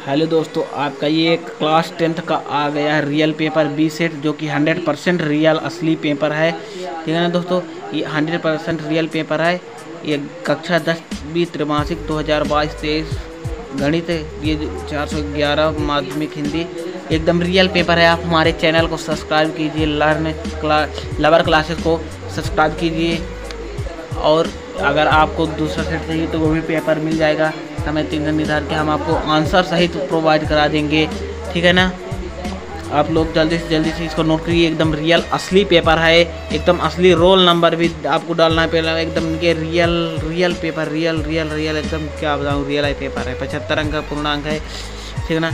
Hello दोस्तों, आपका ये क्लास टेंथ का आ गया है रियल पेपर बी सेट जो कि हंड्रेड परसेंट रियल असली पेपर है। ठीक है ना दोस्तों? ये हंड्रेड परसेंट रियल पेपर है। ये कक्षा दस बी त्रैमासिक दो हज़ार बाईस तेईस गणित ये चार सौ ग्यारह माध्यमिक हिंदी। एकदम रियल पेपर है। आप हमारे चैनल को सब्सक्राइब कीजिए लर्न क्ला लवर क्लासेस को सब्सक्राइब कीजिए। और अगर आपको दूसरा सेट चाहिए तो वो भी पेपर मिल जाएगा। समय तीन दिन निर्धारित के हम आपको आंसर सहित प्रोवाइड करा देंगे। ठीक है ना? आप लोग जल्दी से जल्दी से इसको नोट करिए। एकदम रियल असली पेपर है। एकदम असली रोल नंबर भी आपको डालना है पहले। एकदम ये real real paper real real real एकदम क्या बताऊँ रियल है पेपर है। पचहत्तर अंक का पूर्णांक है। ठीक है ना?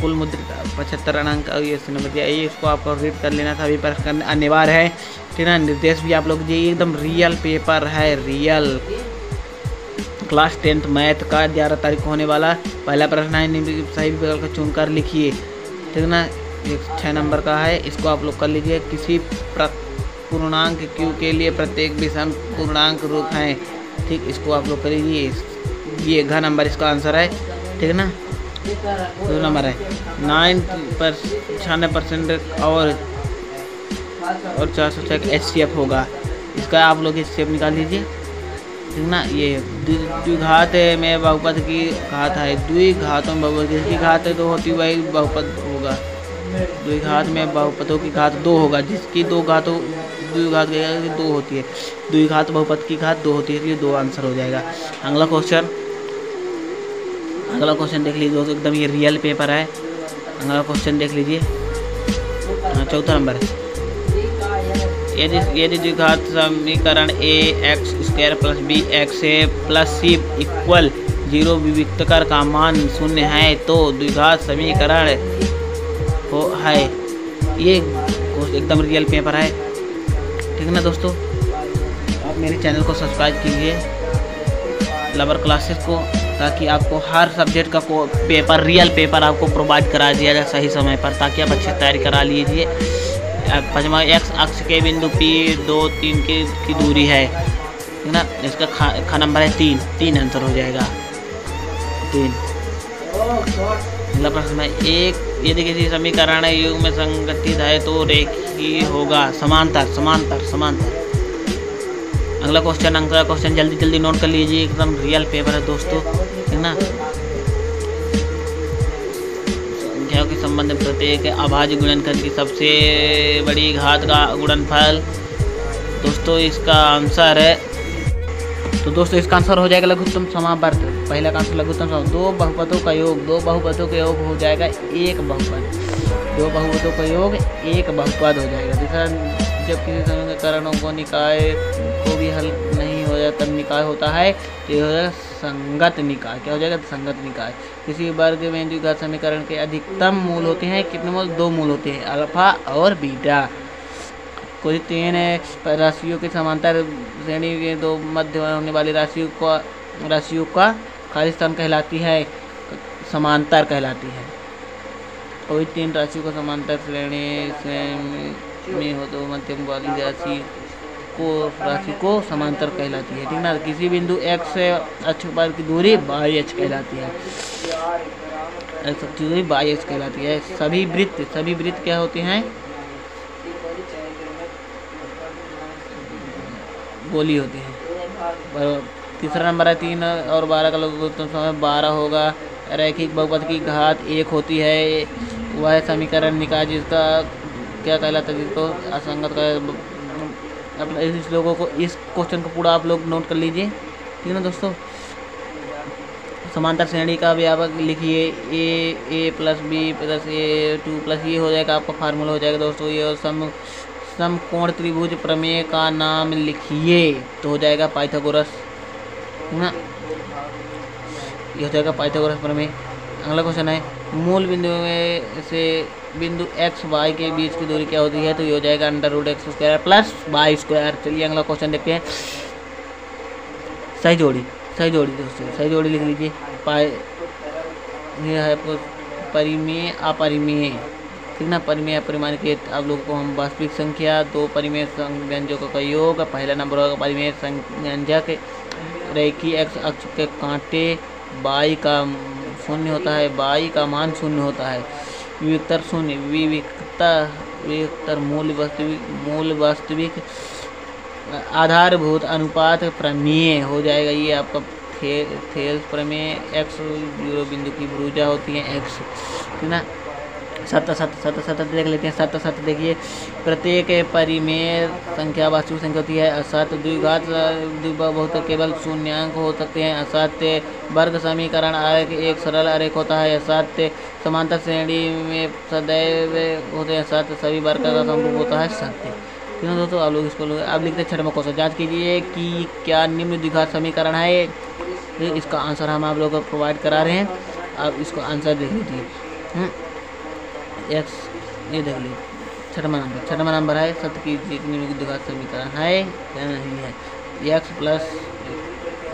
कुल मुद्रिका पचहत्तर अंक ये नंबर दिया ये इसको आपको रीड कर लेना अभी पर अनिवार्य है। ठीक है ना? निर्देश भी आप लोग दिए एकदम रियल पेपर है रियल क्लास टेंथ मैथ का ग्यारह तारीख को होने वाला पहला प्रश्न है सही विकल्प का चुनकर लिखिए। ठीक ना? एक छः नंबर का है, इसको आप लोग कर लीजिए। किसी पूर्णांक क्यू के लिए प्रत्येक विषम पूर्णांक रूप हैं। ठीक, इसको आप लोग कर लीजिए। ये घ नंबर इसका आंसर है। ठीक है ना? दो नंबर है। नाइन पर छियानवे परसेंट और और चार सौ छः एच सी एफ़ होगा। इसका आप लोग एच सी एफ़ निकाल लीजिए। ना ये द्विघात में बहुपद की घात है दुई द्विघातों में बहुपद की घात है? तो होती वही बहुपद होगा। द्विघात में बहुपदों की घात दो होगा जिसकी दो घातों द्विघात दो होती है। द्विघात बहुपद की घात दो होती है तो ये दो आंसर हो जाएगा। अगला क्वेश्चन अगला क्वेश्चन देख लीजिए दोस्तों एकदम ये रियल पेपर है। अगला क्वेश्चन देख लीजिए। हाँ, चौथा नंबर। है यदि यदि द्विघात समीकरण a x square plus b x a plus c equal zero विविक्तकर का मान शून्य है तो द्विघात समीकरण हो है। ये एकदम रियल पेपर है। ठीक है ना दोस्तों? आप मेरे चैनल को सब्सक्राइब कीजिए लवर क्लासेस को, ताकि आपको हर सब्जेक्ट का को पेपर रियल पेपर आपको प्रोवाइड करा दिया जाए सही समय पर, ताकि आप अच्छी तैयारी करा लीजिए। पचमा एक्स अक्ष के बिंदु पी दो तीन की, की दूरी है। ना? इसका खा, खा नंबर है तीन। तीन आंसर हो जाएगा। तीन। अगला प्रश्न है एक यदि किसी समीकरण युग में संगठित है तो रेखी होगा। समांतर समांतर समांतर। अगला क्वेश्चन अगला क्वेश्चन जल्दी जल्दी नोट कर लीजिए। एकदम रियल पेपर है दोस्तों। ठीक ना? संबंध में प्रत्येक अभाज्य गुणनखंड की सबसे बड़ी घात का गुणनफल। दोस्तों, इसका आंसर है तो दोस्तों, इसका आंसर हो जाएगा लघुत्तम समावर्त। पहला का आंसर लघुत्तम समावर्त। दो बहुपदों का योग दो बहुपतों का योग हो जाएगा एक बहुपद। दो बहुपदों का योग एक बहुपद हो जाएगा। दूसरा जब किसी समीकरणों को निकाय को भी हल नहीं हो जाए तब निकाय होता है तो ये हो जाएगा संगत निकाय। क्या हो जाएगा? संगत निकाय। किसी वर्ग में जो समीकरण के अधिकतम मूल होते हैं, कितने मूल? दो मूल होते हैं, अल्फ़ा और बीटा। कोई तीन राशियों के समांतर श्रेणी के दो मध्य होने वाली राशियों का राशियों का खाली स्थान कहलाती है, समांतर कहलाती है। कोई तीन राशियों को समांतर श्रेणी में हो तो मध्यम वाली राशि को राशि को समांतर कहलाती है, ठीक ना? किसी बिंदु एक्स से अक्ष पर की दूरी बाई एच कहलाती है। दूरी बाई एच कहलाती है। सभी वृत्त सभी वृत्त क्या होते हैं? गोली होती है। तीसरा नंबर है तीन और बारह का लोग समय बारह होगा। रैखिक बहुपद की घात एक होती है। वह समीकरण निकाय जिसका क्या कहलाता है जिसको असंगत का अपना इस लोगों को, इस क्वेश्चन को पूरा आप लोग नोट कर लीजिए। ठीक है ना दोस्तों? समांतर श्रेणी का भी आप लिखिए। A a plus b plus a two plus ये हो जाएगा, आपका फार्मूला हो जाएगा दोस्तों। ये सम, समकोण त्रिभुज प्रमेय का नाम लिखिए तो हो जाएगा पाइथागोरस। ना? ये हो जाएगा पाइथागोरस प्रमेय। अगला क्वेश्चन है मूल बिंदु में से बिंदु एक्स वाई के बीच की दूरी क्या होती है? तो ये हो जाएगा under root x square plus y square चलिए अगला क्वेश्चन देखते हैं। सही जोड़ी सही जोड़ी दोस्तों, सही जोड़ी लिख लीजिए। पाए है परिमेय, अपरिमेय। ठीक ना परिमेय, अपरिमाण के आप लोगों को हम वास्तविक संख्या, दो परिमेय व्यंजकों का योग पहला नंबर होगा परिमेय व्यंजक रेखी एक्स अक्ष के कांटे बाई का शून्य होता है बाई का मान शून्य होता है। विविधतर शून्य विविधता विविधतर मूल वास्तविक मूल वास्तविक आधारभूत अनुपात प्रमेय हो जाएगा। ये आपका थे, थेल्स प्रमेय एक्स ज़ीरो बिंदु की भूजा होती है एक्स। है ना? सत्तर सत्तर सत्तर सत्तर देख लेते हैं सत्तर सत्तर देखिए। प्रत्येक परिमेय संख्या वास्तविक संख्या होती है। असत्य द्विघात बहुत केवल शून्यांक हो सकते हैं। असत्य वर्ग समीकरण आरेख एक सरल आरेख होता है। असत्य समांतर श्रेणी में सदैव होते हैं। सत्य सभी वर्ग का संभव होता है। सत्य क्यों दोस्तों? आप लोग इसको लोग आप लिखते हैं छठवा क्वेश्चन। जाँच कीजिए कि क्या निम्न द्विघात समीकरण है। इसका आंसर हम आप लोगों को प्रोवाइड करा रहे हैं। आप इसको आंसर देख लीजिए। हम्म। एक्स ये देख लीजिए छठवा नंबर छठवा नंबर है सत्य की जितनी द्विघात समीकरण है या नहीं है एक्स प्लस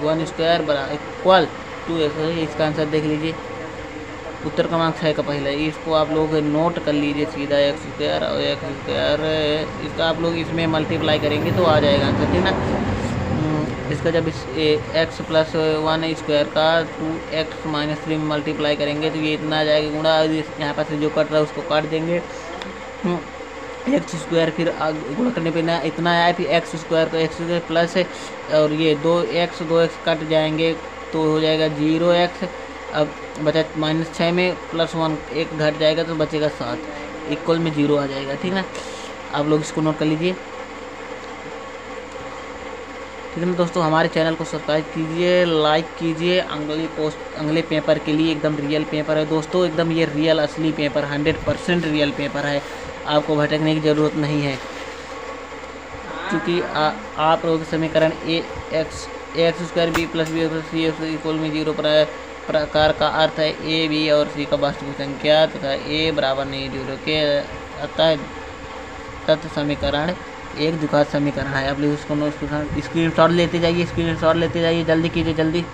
वन स्क्वायर बरा इक्वल टू एक्स इसका आंसर देख लीजिए। उत्तर क्रमांक छः का पहला। इसको आप लोग नोट कर लीजिए सीधा एक्स स्क्वायर और एक्स स्क्वायर इसका आप लोग इसमें मल्टीप्लाई करेंगे तो आ जाएगा आंसर ठीक ना? इसका जब इस एक्स प्लस वन स्क्वायर का टू एक्स माइनस थ्री में मल्टीप्लाई करेंगे तो ये इतना आ जाएगा गुणा। यहाँ पर से जो कट रहा है उसको काट देंगे। एक्स हम्म, स्क्वायर फिर गुणा करने पे ना इतना आया फिर एक्स स्क्वायर को एक्स स्क्वायर प्लस और ये दो एक्स दो एक्स कट जाएँगे तो हो जाएगा ज़ीरो एक्स अब बचा माइनस छः में प्लस वन एक घट जाएगा तो बचेगा सात। इक्वल में ज़ीरो आ जाएगा ठीक ना? आप लोग इसको नोट कर लीजिए। ना दोस्तों, हमारे चैनल को सब्सक्राइब कीजिए, लाइक कीजिए। अगले पोस्ट, अगले पेपर के लिए एकदम रियल पेपर है। दोस्तों, एकदम ये रियल असली paper hundred percent real paper है। आपको भटकने की ज़रूरत नहीं है। क्योंकि आप लोग समीकरण a x x square b plus b c x equal में ज़ीरो पर, प्रकार का अर्थ है ए बी और सी का वास्तविक संख्या तथा ए बराबर नहीं ज़ीरो के, अतः तत्व समीकरण एक दुखात समीकरण है। आप लोग उसको स्क्रीन शॉट लेते जाइए स्क्रीन शॉट लेते जाइए। जल्दी कीजिए, जल्दी।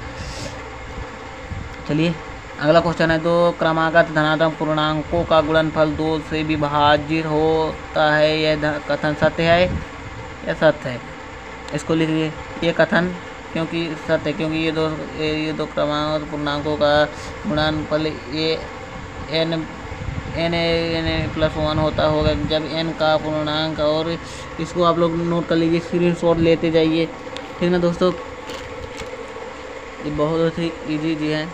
चलिए, अगला क्वेश्चन है दो क्रमागत धनात्मक पूर्णांकों का गुणनफल दो से विभाजित होता है, यह कथन सत्य है या सत्य है? इसको लिखिए ये कथन क्योंकि सत्य है, क्योंकि ये दो ये दो क्रमांक पूर्णांकों का गुणनफल ये n n a n a plus one होता होगा। जब एन का पूर्णांक और इसको आप लोग नोट कर लीजिए स्क्रीन शॉट लेते जाइए। ठीक ना दोस्तों? ये बहुत ही ईजी जी है।